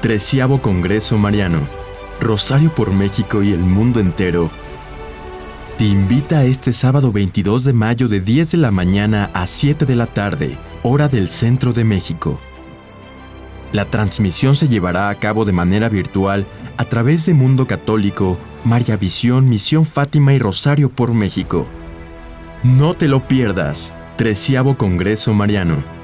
Treceavo Congreso Mariano, Rosario por México y el mundo entero, te invita este sábado 22 de mayo de 10 de la mañana a 7 de la tarde, hora del centro de México. La transmisión se llevará a cabo de manera virtual a través de Mundo Católico, María Visión, Misión Fátima y Rosario por México. No te lo pierdas. Treceavo Congreso Mariano.